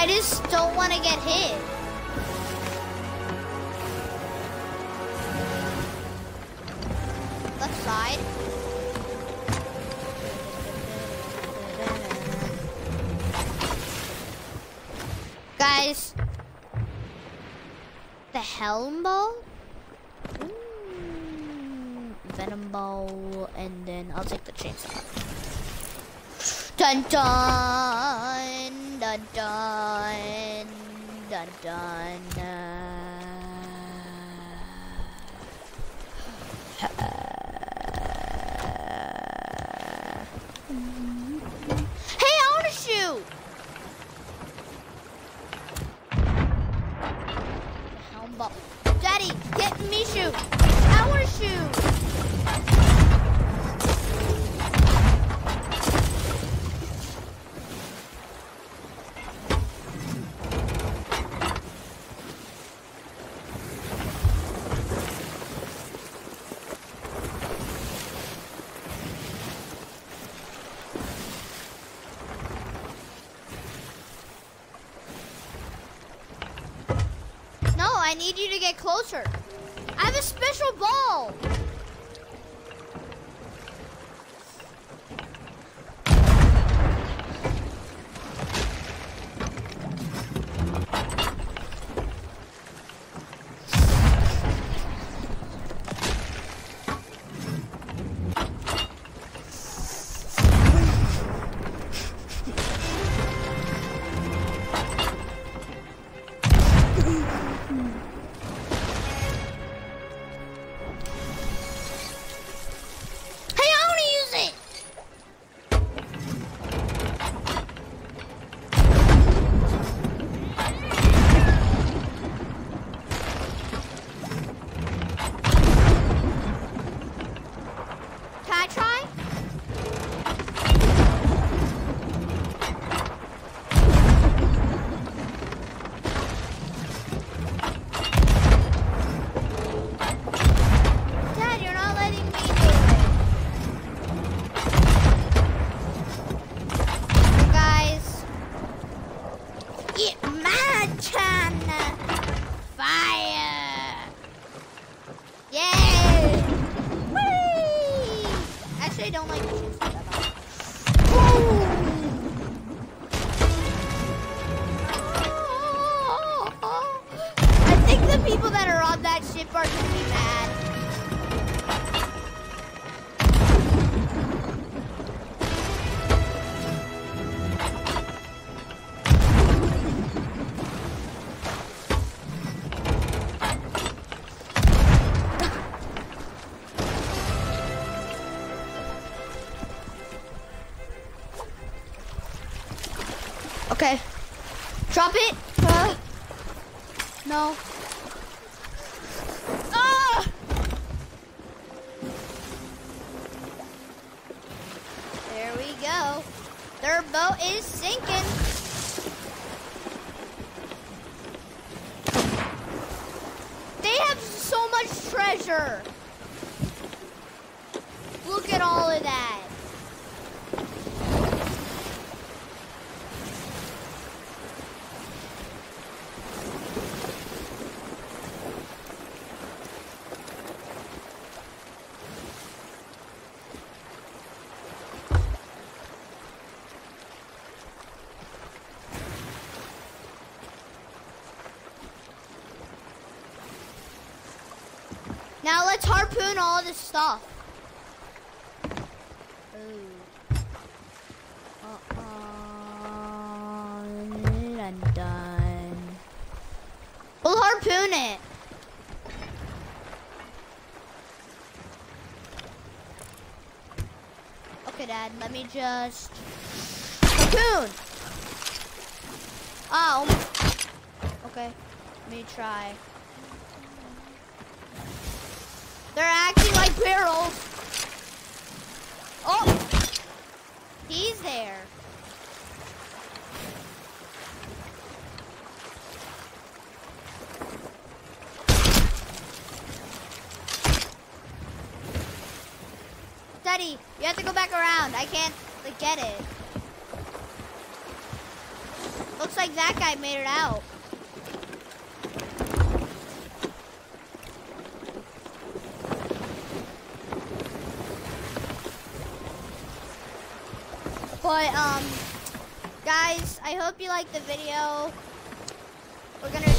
I just don't want to get hit. Left side. Guys, the helm ball? Mm, venom Ball, and then I'll take the chain shot. Dun dun dun dun dun dun. Hey, I want to shoot. Daddy, get me shoot. I want to shoot. I need you to get closer. I have a special ball. Get Okay. Drop it. Uh, no. Ah! There we go. Their boat is sinking. They have so much treasure. Look at all of that. Now let's harpoon all this stuff. Dun. We'll harpoon it. Okay, Dad, let me just harpoon. Oh. Okay, let me try. They're acting like barrels. Oh, he's there. Daddy, you have to go back around. I can't like, get it. looks like that guy made it out. But, um, guys, I hope you liked the video. We're gonna